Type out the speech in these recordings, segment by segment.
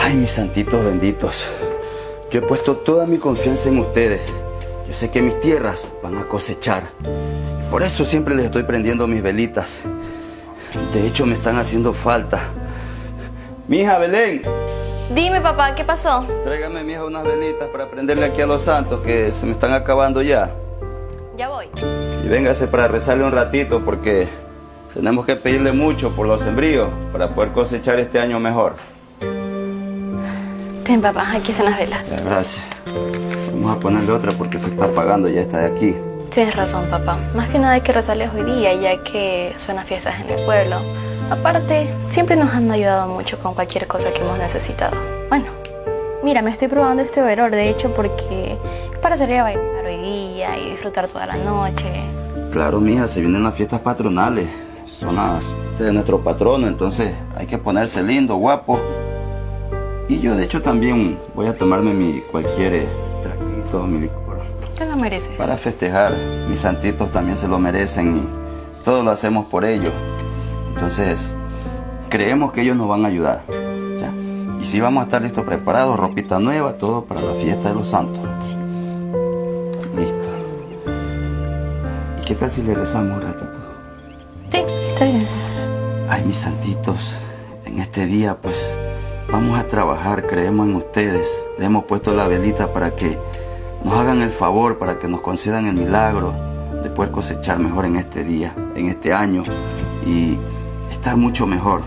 Ay, mis santitos benditos. Yo he puesto toda mi confianza en ustedes. Yo sé que mis tierras van a cosechar. Por eso siempre les estoy prendiendo mis velitas. De hecho, me están haciendo falta. Mija Belén, Dime, papá, ¿qué pasó? tráigame, mija, unas velitas para prenderle aquí a los santos que se me están acabando ya. Ya voy. Y véngase para rezarle un ratito porque tenemos que pedirle mucho por los sembríos para poder cosechar este año mejor. Ten, papá, aquí están las velas. Gracias. Vamos a ponerle otra porque se está apagando ya esta de aquí. Tienes razón, papá. Más que nada hay que rezarles hoy día, ya que suenan fiestas en el pueblo. Aparte, siempre nos han ayudado mucho con cualquier cosa que hemos necesitado. Bueno, mira, me estoy probando este overol, de hecho, porque es para salir a bailar hoy día y disfrutar toda la noche. Claro, mija, se vienen las fiestas patronales. Son las fiestas de nuestro patrono, entonces hay que ponerse lindo, guapo. Y yo, de hecho, también voy a tomarme mi cualquier eh, traguito, mi licor. Te lo mereces. Para festejar, mis santitos también se lo merecen y todo lo hacemos por ellos. Entonces, creemos que ellos nos van a ayudar. ¿ya? Y si vamos a estar listos, preparados, ropita nueva, todo para la fiesta de los santos. Listo. ¿Y qué tal si le rezamos un ratito? Sí, está bien. Ay, mis santitos, en este día pues vamos a trabajar, creemos en ustedes. Le hemos puesto la velita para que nos hagan el favor, para que nos concedan el milagro de poder cosechar mejor en este día, en este año y estar mucho mejor.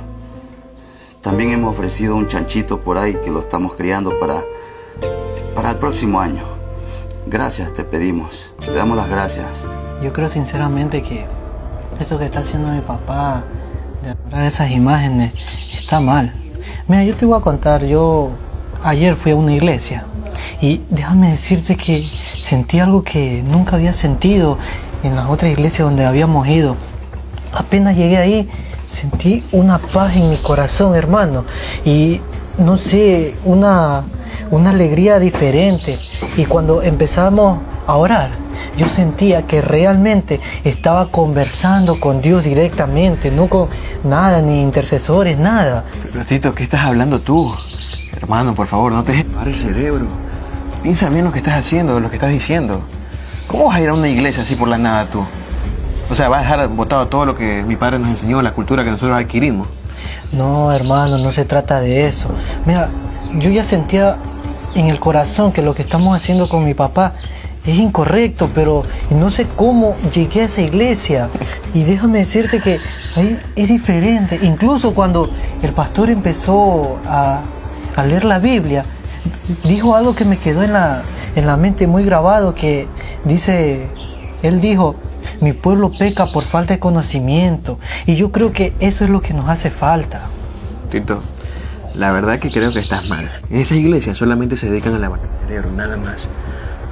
También hemos ofrecido un chanchito por ahí que lo estamos criando para, para el próximo año. Gracias te pedimos, te damos las gracias. Yo creo sinceramente que eso que está haciendo mi papá, de esas imágenes, está mal. Mira, yo te voy a contar, yo ayer fui a una iglesia y déjame decirte que sentí algo que nunca había sentido en las otras iglesias donde habíamos ido. Apenas llegué ahí, sentí una paz en mi corazón, hermano, y no sé, una, una alegría diferente. Y cuando empezamos a orar, yo sentía que realmente estaba conversando con Dios directamente, no con nada, ni intercesores, nada. Pero Tito, ¿qué estás hablando tú? Hermano, por favor, no te dejes el cerebro. Piensa bien lo que estás haciendo, lo que estás diciendo. ¿Cómo vas a ir a una iglesia así por la nada tú? O sea, vas a dejar botado todo lo que mi padre nos enseñó, la cultura que nosotros adquirimos. No, hermano, no se trata de eso. Mira, yo ya sentía en el corazón que lo que estamos haciendo con mi papá es incorrecto, pero no sé cómo llegué a esa iglesia. Y déjame decirte que ahí es diferente. Incluso cuando el pastor empezó a, leer la Biblia, dijo algo que me quedó en la, en la mente muy grabado, que dice, él dijo, mi pueblo peca por falta de conocimiento. Y yo creo que eso es lo que nos hace falta. Tito, la verdad que creo que estás mal. En esa iglesia solamente se dedican a lavar el cerebro, nada más.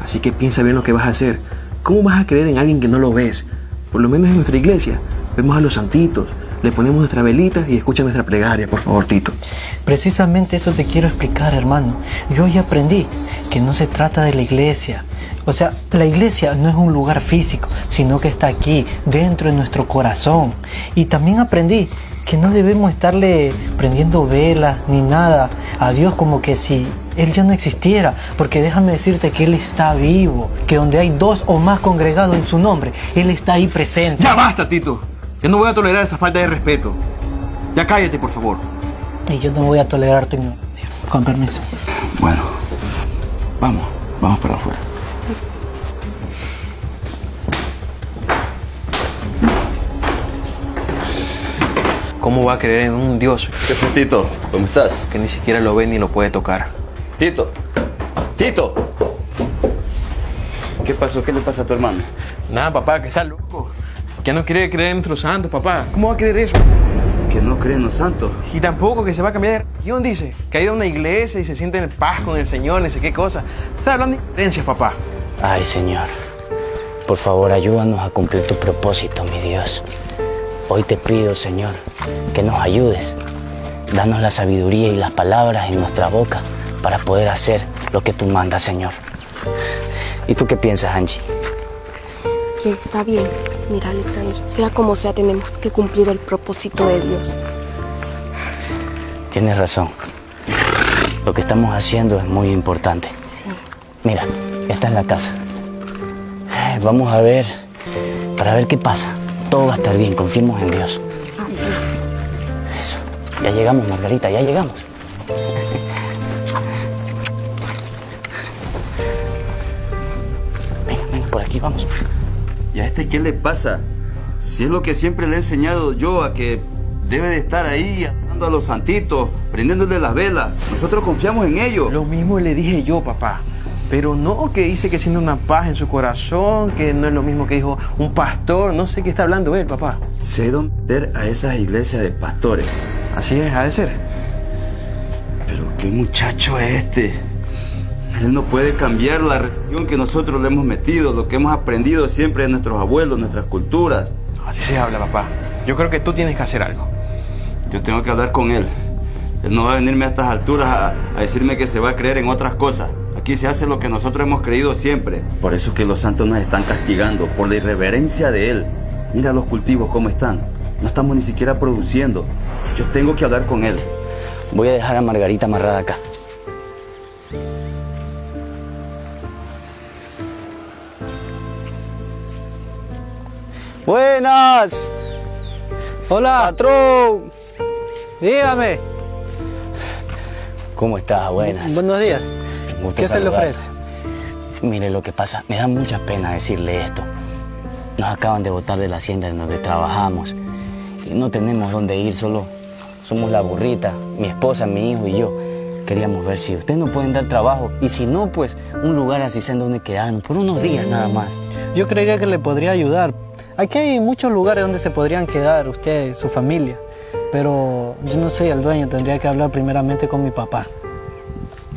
Así que piensa bien lo que vas a hacer. ¿Cómo vas a creer en alguien que no lo ves? Por lo menos en nuestra iglesia vemos a los santitos, le ponemos nuestras velitas y escucha nuestra plegaria, por favor, Tito. Precisamente eso te quiero explicar, hermano. Yo ya aprendí que no se trata de la iglesia. O sea, la iglesia no es un lugar físico, sino que está aquí, dentro de nuestro corazón. Y también aprendí que no debemos estarle prendiendo velas ni nada a Dios como que si Él ya no existiera. Porque déjame decirte que Él está vivo, que donde hay dos o más congregados en su nombre, Él está ahí presente. Ya basta, Tito. Yo no voy a tolerar esa falta de respeto. Ya cállate, por favor. Y yo no voy a tolerar tu ignorancia. Con permiso. Bueno, vamos, vamos para afuera. ¿Cómo va a creer en un Dios ¿Qué Tito? ¿Cómo estás? que ni siquiera lo ve ni lo puede tocar? Tito, Tito. ¿Qué pasó? ¿Qué le pasa a tu hermano? Nada, papá, que está loco. Que no quiere creer en nuestros santos, papá. ¿Cómo va a creer eso? Que no cree en los santos. Y tampoco que se va a cambiar de religión, dice. Que ha ido a una iglesia y se siente en paz con el Señor, no sé qué cosa. Está hablando de creencias, papá. Ay, Señor, por favor ayúdanos a cumplir tu propósito, mi Dios. Hoy te pido, Señor, que nos ayudes. Danos la sabiduría y las palabras en nuestra boca para poder hacer lo que tú mandas, Señor. ¿Y tú qué piensas, Angie? Que está bien. Mira, Alexander, sea como sea, tenemos que cumplir el propósito de Dios. Tienes razón. Lo que estamos haciendo es muy importante. Sí. Mira, esta es la casa. Vamos a ver, para ver qué pasa. Todo va a estar bien, confiemos en Dios. Así. Eso. Ya llegamos, Margarita, ya llegamos. Aquí vamos. ¿Y a este qué le pasa? Si es lo que siempre le he enseñado yo a que debe de estar ahí ayudando a los santitos, prendiéndole las velas. Nosotros confiamos en ellos. Lo mismo le dije yo, papá. Pero no que dice que siente una paz en su corazón, que no es lo mismo que dijo un pastor, no sé qué está hablando él, papá. Sé dónde meter a esas iglesias de pastores. Así es, ha de ser. Pero qué muchacho es este. Él no puede cambiar la religión que nosotros le hemos metido, lo que hemos aprendido siempre de nuestros abuelos, nuestras culturas. Así se habla, papá. Yo creo que tú tienes que hacer algo. Yo tengo que hablar con él. Él no va a venirme a estas alturas a, a decirme que se va a creer en otras cosas. Aquí se hace lo que nosotros hemos creído siempre. Por eso es que los santos nos están castigando, por la irreverencia de él. Mira los cultivos cómo están. No estamos ni siquiera produciendo. Yo tengo que hablar con él. Voy a dejar a Margarita amarrada acá. Buenas, Hola, patrón. dígame. ¿Cómo estás? Buenas. Buenos días. ¿Qué se le ofrece? Mire lo que pasa, me da mucha pena decirle esto. Nos acaban de botar de la hacienda en donde trabajamos y no tenemos dónde ir, solo somos la burrita, mi esposa, mi hijo y yo. Queríamos ver si ustedes nos pueden dar trabajo y si no, pues un lugar así sea en donde quedarnos, por unos días nada más. Yo creería que le podría ayudar. Aquí hay muchos lugares donde se podrían quedar usted y su familia. Pero yo no soy el dueño, tendría que hablar primeramente con mi papá.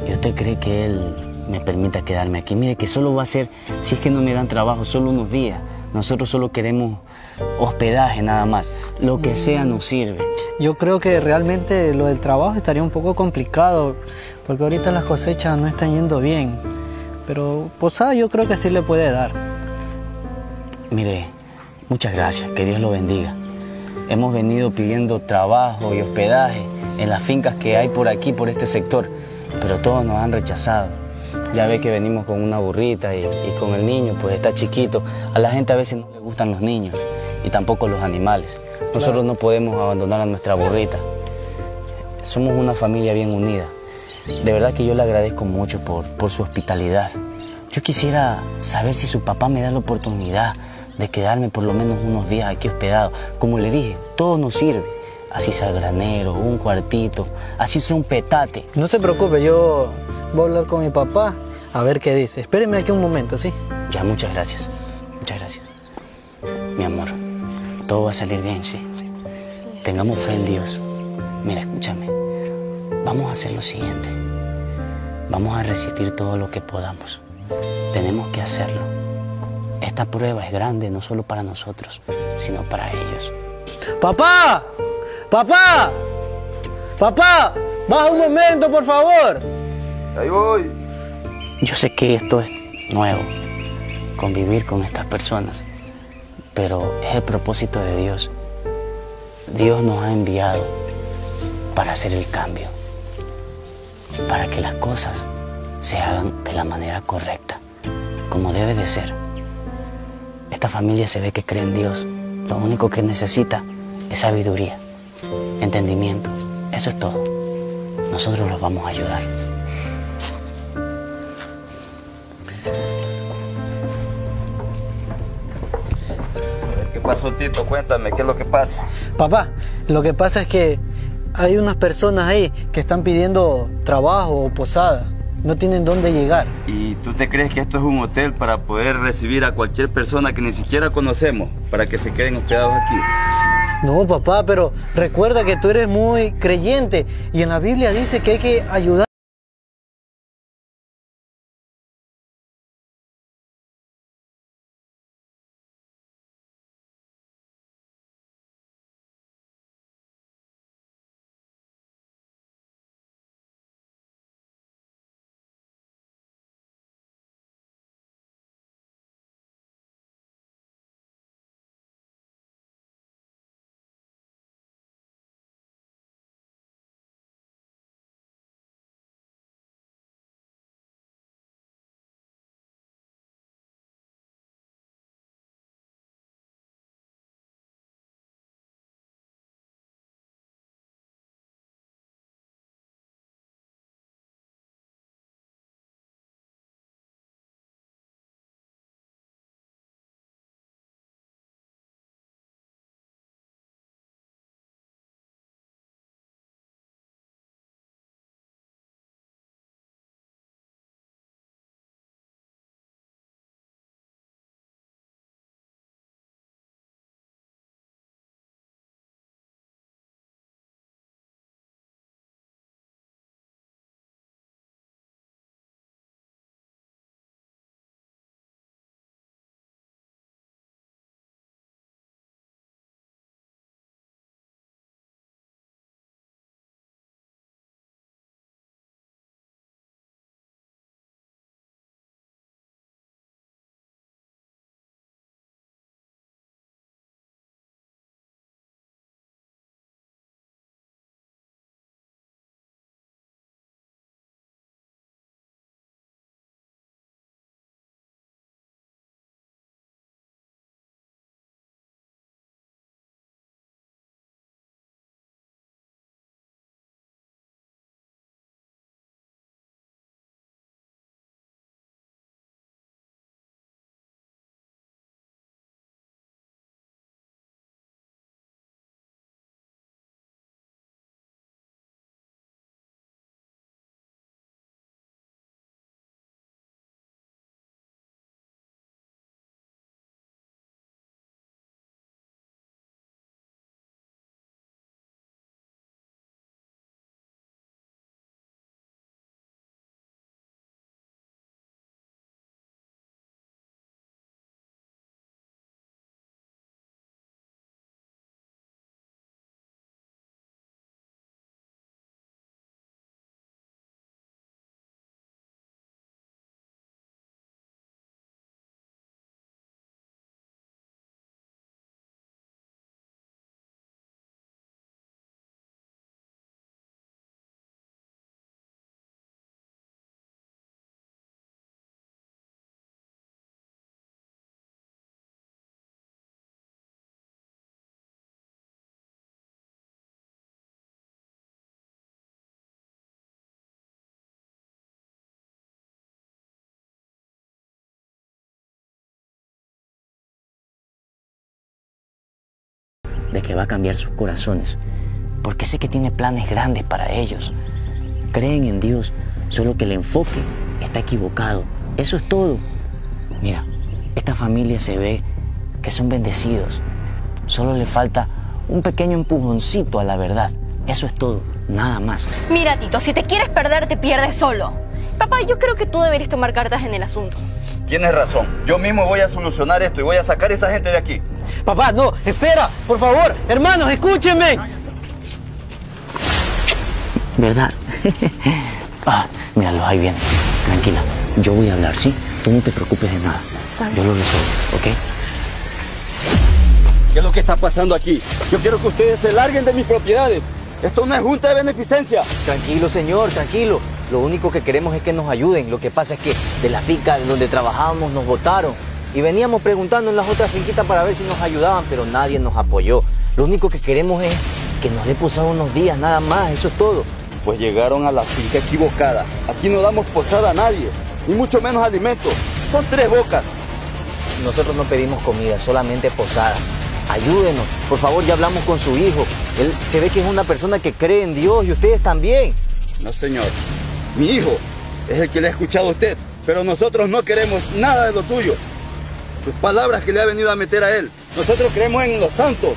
¿Y usted cree que él me permita quedarme aquí? Mire que solo va a ser, si es que no me dan trabajo, solo unos días. Nosotros solo queremos hospedaje nada más. Lo que sea nos sirve. Yo creo que realmente lo del trabajo estaría un poco complicado, porque ahorita las cosechas no están yendo bien. Pero posada yo creo que sí le puede dar. Mire, muchas gracias, que Dios lo bendiga. Hemos venido pidiendo trabajo y hospedaje en las fincas que hay por aquí, por este sector, pero todos nos han rechazado. Ya ve que venimos con una burrita y, con el niño, pues está chiquito. A la gente a veces no le gustan los niños y tampoco los animales. Nosotros no podemos abandonar a nuestra burrita. Somos una familia bien unida. De verdad que yo le agradezco mucho por, por su hospitalidad. Yo quisiera saber si su papá me da la oportunidad de quedarme por lo menos unos días aquí hospedado. Como le dije, todo nos sirve. Así sea el granero, un cuartito, así sea un petate. No se preocupe, yo voy a hablar con mi papá a ver qué dice. Espéreme aquí un momento, ¿sí? Ya, muchas gracias. Muchas gracias. Mi amor, todo va a salir bien, ¿sí? Tengamos fe en Dios. Mira, escúchame. Vamos a hacer lo siguiente. Vamos a resistir todo lo que podamos. Tenemos que hacerlo. Esta prueba es grande no solo para nosotros, sino para ellos. ¡Papá! ¡Papá! ¡Papá! ¡Baja un momento, por favor! Ahí voy. Yo sé que esto es nuevo, convivir con estas personas, pero es el propósito de Dios. Dios nos ha enviado para hacer el cambio, para que las cosas se hagan de la manera correcta, como debe de ser. Esta familia se ve que cree en Dios. Lo único que necesita es sabiduría, entendimiento. Eso es todo. Nosotros los vamos a ayudar. ¿Qué pasó, Tito? Cuéntame, ¿qué es lo que pasa? Papá, lo que pasa es que hay unas personas ahí que están pidiendo trabajo o posada. No tienen dónde llegar. ¿Y tú te crees que esto es un hotel para poder recibir a cualquier persona que ni siquiera conocemos para que se queden hospedados aquí? No, papá, pero recuerda que tú eres muy creyente y en la Biblia dice que hay que ayudar. De que va a cambiar sus corazones, porque sé que tiene planes grandes para ellos. Creen en Dios, solo que el enfoque está equivocado. Eso es todo. Mira, esta familia se ve que son bendecidos. Solo le falta un pequeño empujoncito a la verdad. Eso es todo, nada más. Mira, Tito, si te quieres perder, te pierdes solo. Papá, yo creo que tú deberías tomar cartas en el asunto. Tienes razón. Yo mismo voy a solucionar esto y voy a sacar a esa gente de aquí. Papá, no, espera, por favor, hermanos, escúchenme. ¿Verdad? ah, míralos, ahí vienen. Tranquila, yo voy a hablar, ¿sí? Tú no te preocupes de nada. Yo lo resuelvo, ¿ok? ¿Qué es lo que está pasando aquí? Yo quiero que ustedes se larguen de mis propiedades. Esto no es junta de beneficencia. Tranquilo, señor, tranquilo. Lo único que queremos es que nos ayuden. Lo que pasa es que de la finca donde trabajábamos nos votaron. Y veníamos preguntando en las otras finquitas para ver si nos ayudaban, pero nadie nos apoyó. Lo único que queremos es que nos dé posada unos días, nada más, eso es todo. Pues llegaron a la finca equivocada. Aquí no damos posada a nadie, ni mucho menos alimento. Son tres bocas. Nosotros no pedimos comida, solamente posada. Ayúdenos, por favor, ya hablamos con su hijo. Él se ve que es una persona que cree en Dios y ustedes también. No, señor. Mi hijo es el que le ha escuchado a usted, pero nosotros no queremos nada de lo suyo. Sus palabras que le ha venido a meter a él. Nosotros creemos en los santos.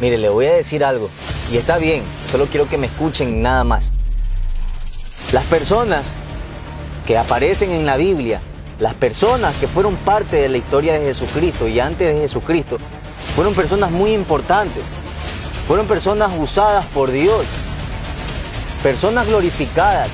Mire, le voy a decir algo, y está bien, solo quiero que me escuchen nada más. Las personas que aparecen en la Biblia, las personas que fueron parte de la historia de Jesucristo y antes de Jesucristo, fueron personas muy importantes, fueron personas usadas por Dios, personas glorificadas,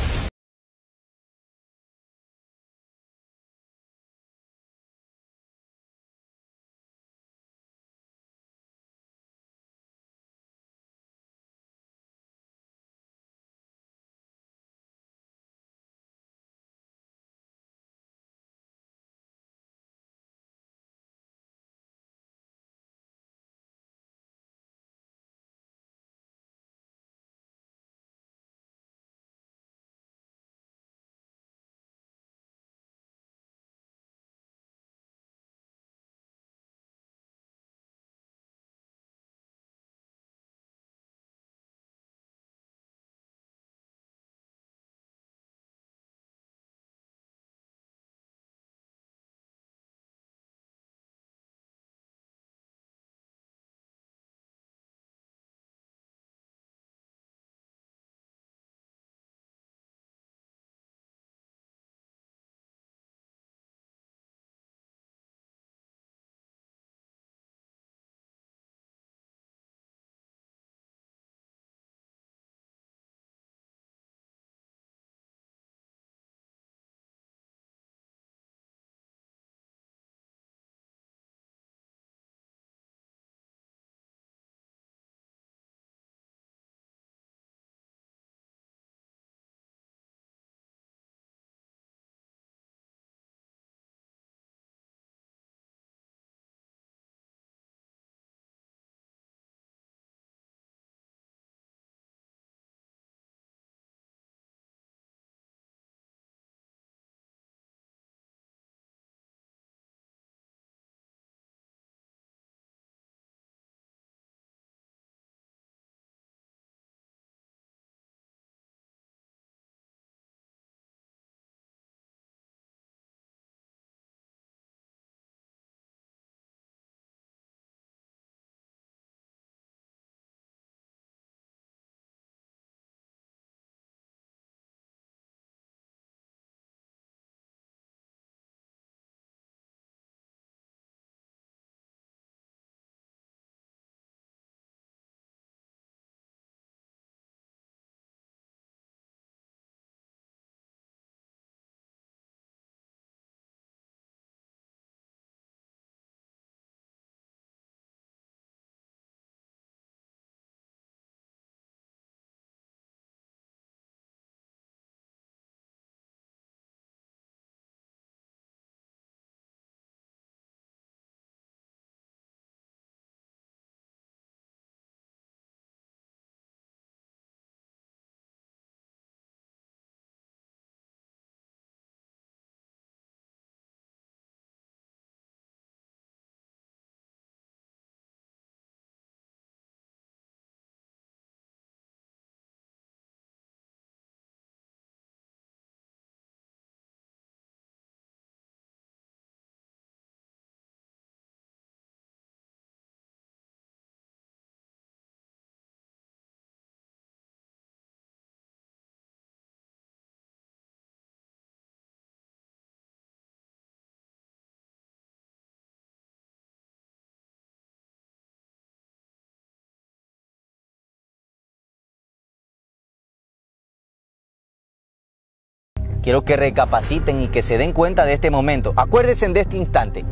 quiero que recapaciten y que se den cuenta de este momento. Acuérdense de este instante.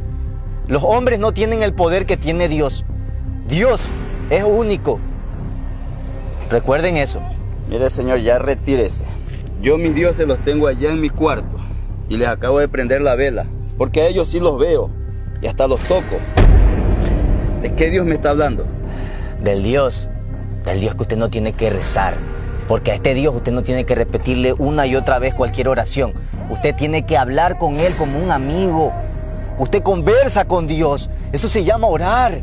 Los hombres no tienen el poder que tiene Dios. Dios es único. Recuerden eso. Mire, señor, ya retírese. Yo mis dioses los tengo allá en mi cuarto y les acabo de prender la vela, porque a ellos sí los veo y hasta los toco. ¿De qué Dios me está hablando? Del Dios, del Dios que usted no tiene que rezar, porque a este Dios usted no tiene que repetirle una y otra vez cualquier oración. Usted tiene que hablar con Él como un amigo. Usted conversa con Dios. Eso se llama orar.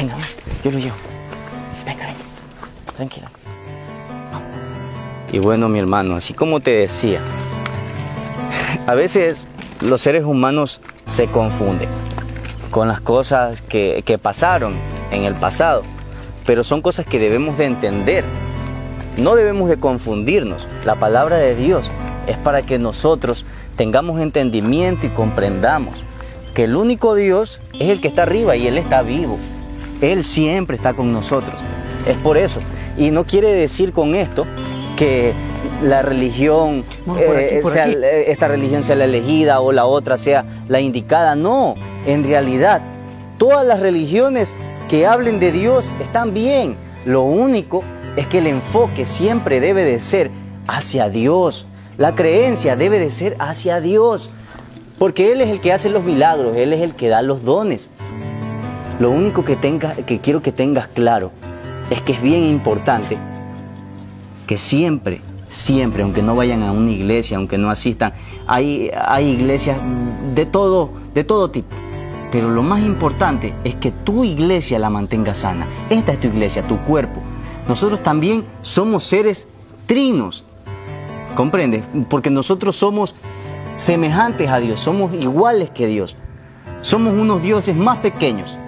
Venga, ven, yo lo llevo. Venga, ven. Tranquila. Y bueno, mi hermano, así como te decía, a veces los seres humanos se confunden con las cosas que, que pasaron en el pasado, pero son cosas que debemos de entender. No debemos de confundirnos. La palabra de Dios es para que nosotros tengamos entendimiento y comprendamos que el único Dios es el que está arriba y Él está vivo. Él siempre está con nosotros. Es por eso. Y no quiere decir con esto que la religión, No, por aquí, eh, sea- eh, esta religión sea la elegida o la otra sea la indicada. No, en realidad, todas las religiones que hablen de Dios están bien. Lo único es que el enfoque siempre debe de ser hacia Dios. La creencia debe de ser hacia Dios. Porque Él es el que hace los milagros, Él es el que da los dones. Lo único que, que quiero que tengas claro es que es bien importante que siempre, siempre, aunque no vayan a una iglesia, aunque no asistan, hay, hay iglesias de todo, de todo tipo. Pero lo más importante es que tu iglesia la mantenga sana. Esta es tu iglesia, tu cuerpo. nosotros también somos seres trinos. ¿Comprende? Porque nosotros somos semejantes a Dios, somos iguales que Dios. Somos unos dioses más pequeños,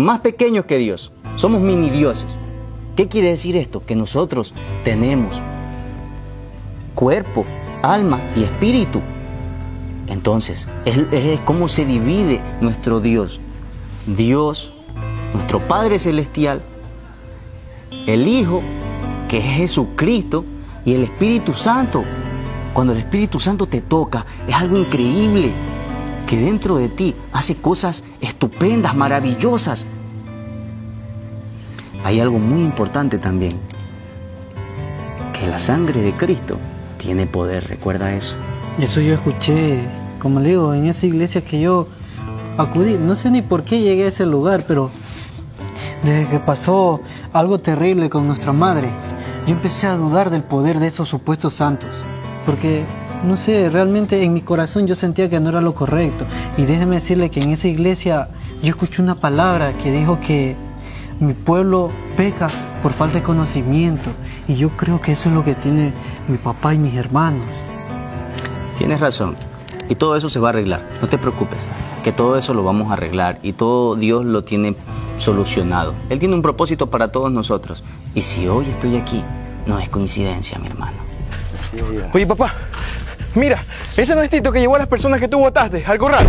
más pequeños que Dios. Somos mini dioses. ¿Qué quiere decir esto? Que nosotros tenemos cuerpo, alma y espíritu. Entonces, es, es como se divide nuestro Dios. Dios, nuestro Padre Celestial, el Hijo, que es Jesucristo, y el Espíritu Santo. Cuando el Espíritu Santo te toca, es algo increíble, que dentro de ti hace cosas estupendas, maravillosas. Hay algo muy importante también, que la sangre de Cristo tiene poder, recuerda eso. Eso yo escuché, como le digo, en esa iglesia que yo acudí. No sé ni por qué llegué a ese lugar, pero desde que pasó algo terrible con nuestra madre, yo empecé a dudar del poder de esos supuestos santos. Porque, no sé, realmente en mi corazón yo sentía que no era lo correcto. Y déjeme decirle que en esa iglesia yo escuché una palabra que dijo que mi pueblo peca por falta de conocimiento. Y yo creo que eso es lo que tiene mi papá y mis hermanos. Tienes razón. Y todo eso se va a arreglar. No te preocupes. Que todo eso lo vamos a arreglar. Y todo Dios lo tiene solucionado. Él tiene un propósito para todos nosotros. Y si hoy estoy aquí, no es coincidencia, mi hermano. Oye, papá, mira, ese no es Tito que llevó a las personas que tú votaste al corral.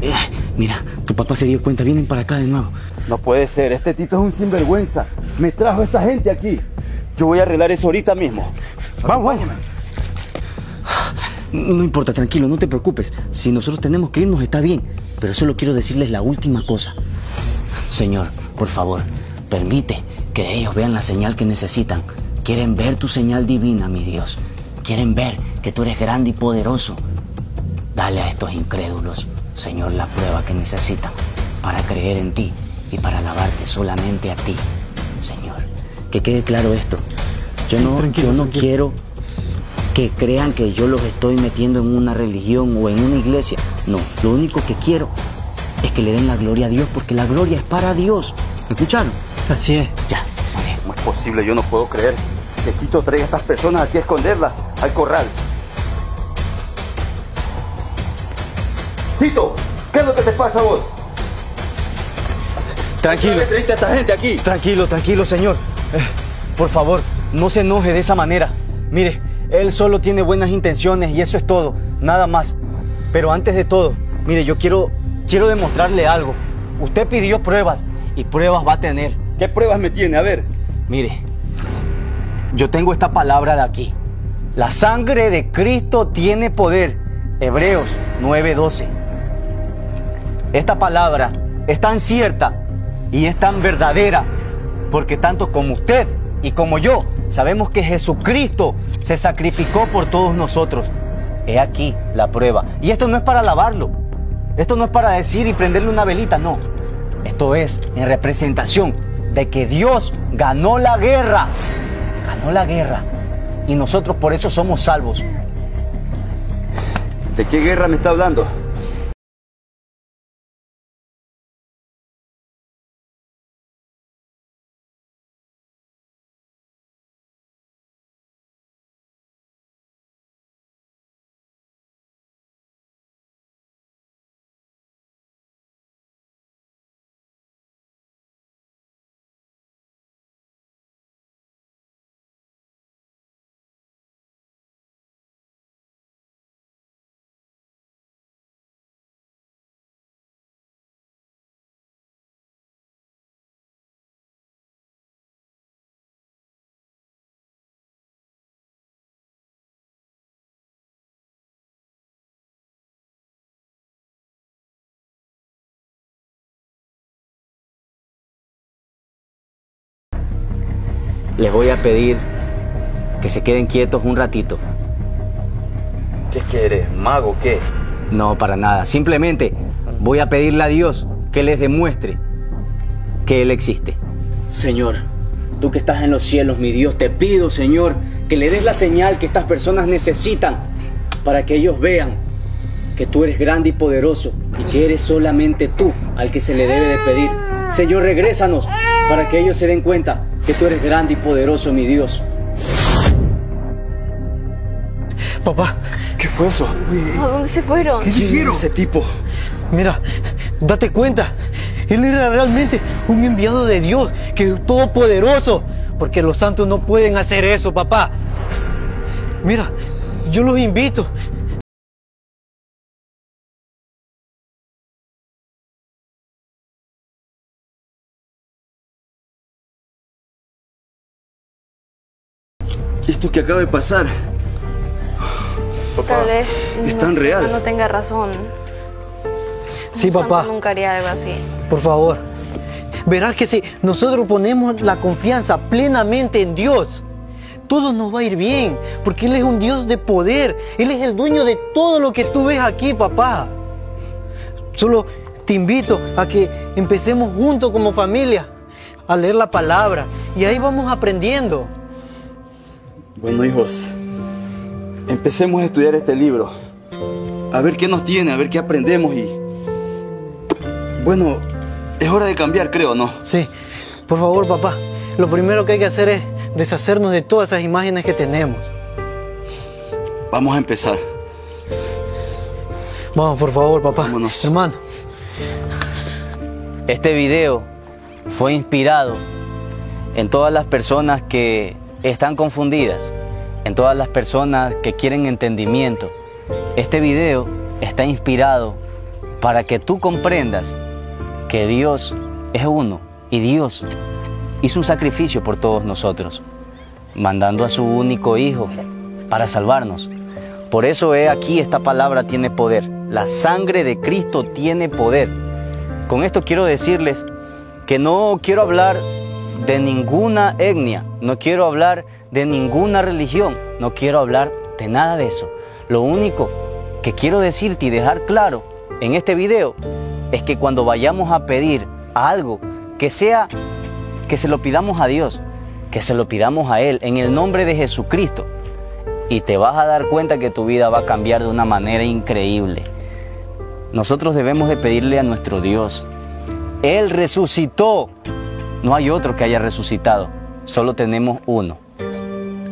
Eh, mira, tu papá se dio cuenta. Vienen para acá de nuevo. No puede ser, este Tito es un sinvergüenza. Me trajo esta gente aquí. Yo voy a arreglar eso ahorita mismo. Vamos, vamos. No importa, tranquilo, no te preocupes. Si nosotros tenemos que irnos, está bien. Pero solo quiero decirles la última cosa. Señor, por favor, permite que ellos vean la señal que necesitan. Quieren ver tu señal divina, mi Dios. Quieren ver que tú eres grande y poderoso. Dale a estos incrédulos, Señor, la prueba que necesitan para creer en ti y para alabarte solamente a ti, Señor. Que quede claro esto. Yo Sí, no, tranquilo, yo no tranquilo. quiero que crean que yo los estoy metiendo en una religión o en una iglesia. No, lo único que quiero es que le den la gloria a Dios, porque la gloria es para Dios. ¿Me escucharon? Así es. Ya, muy bien. ¿Cómo es posible? Yo no puedo creer que Tito traiga a estas personas aquí a esconderlas al corral. Tito, ¿qué es lo que te pasa a vos? Tranquilo, ¿Qué a esta gente aquí? tranquilo, tranquilo, señor. Eh, por favor, no se enoje de esa manera. Mire, él solo tiene buenas intenciones y eso es todo, nada más. Pero antes de todo, mire, yo quiero, quiero demostrarle algo. Usted pidió pruebas y pruebas va a tener. ¿Qué pruebas me tiene? A ver. Mire, yo tengo esta palabra de aquí. La sangre de Cristo tiene poder. Hebreos 9:12. Esta palabra es tan cierta y es tan verdadera porque tanto como usted y como yo sabemos que Jesucristo se sacrificó por todos nosotros. He aquí la prueba. Y esto no es para alabarlo. Esto no es para decir y prenderle una velita, no. Esto es en representación de que Dios ganó la guerra. Ganó la guerra. Y nosotros por eso somos salvos. ¿De qué guerra me está hablando? Les voy a pedir que se queden quietos un ratito. ¿Qué es que eres? ¿Mago o qué? No, para nada. Simplemente voy a pedirle a Dios que les demuestre que Él existe. Señor, tú que estás en los cielos, mi Dios, te pido, Señor, que le des la señal que estas personas necesitan para que ellos vean que tú eres grande y poderoso y que eres solamente tú al que se le debe de pedir. Señor, regrésanos para que ellos se den cuenta que tú eres grande y poderoso, mi Dios. Papá, ¿Qué fue eso? ¿A dónde se fueron? ¿Qué hicieron? Ese tipo. mira, date cuenta. Él era realmente un enviado de Dios, que es todopoderoso. Porque los santos no pueden hacer eso, papá. Mira, yo los invito. Esto que acaba de pasar. Tal vez es no- tan real. no tenga razón. Sí, papá. nunca haría algo así. Por favor. Verás que si nosotros ponemos la confianza plenamente en Dios, todo nos va a ir bien, porque Él es un Dios de poder. Él es el dueño de todo lo que tú ves aquí, papá. Solo te invito a que empecemos juntos como familia a leer la palabra y ahí vamos aprendiendo. Bueno, hijos, empecemos a estudiar este libro. A ver qué nos tiene, a ver qué aprendemos y... Bueno, es hora de cambiar, creo, ¿no? Sí, por favor, papá. Lo primero que hay que hacer es deshacernos de todas esas imágenes que tenemos. Vamos a empezar. Vamos, por favor, papá. Vámonos. Hermano. Este video fue inspirado en todas las personas que están confundidas, en todas las personas que quieren entendimiento. Este video está inspirado para que tú comprendas que Dios es uno y Dios hizo un sacrificio por todos nosotros, mandando a su único Hijo para salvarnos. Por eso he aquí esta palabra tiene poder. La sangre de Cristo tiene poder. Con esto quiero decirles que no quiero hablar de ninguna etnia, no quiero hablar de ninguna religión, no quiero hablar de nada de eso. Lo único que quiero decirte y dejar claro en este video es que cuando vayamos a pedir algo que sea que se lo pidamos a Dios, que se lo pidamos a Él en el nombre de Jesucristo y te vas a dar cuenta que tu vida va a cambiar de una manera increíble. Nosotros debemos de pedirle a nuestro Dios. Él resucitó. No hay otro que haya resucitado. Solo tenemos uno.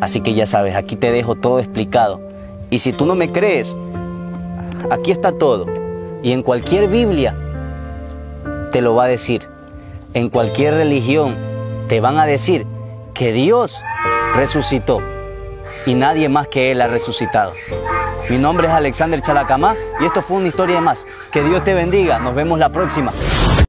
Así que ya sabes, aquí te dejo todo explicado. Y si tú no me crees, aquí está todo. Y en cualquier Biblia te lo va a decir. En cualquier religión te van a decir que Dios resucitó y nadie más que Él ha resucitado. Mi nombre es Alexander Chalacamá y esto fue una historia más. Que Dios te bendiga. Nos vemos la próxima.